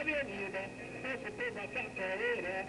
Avenida, SP da Capoeira,